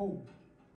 Hope.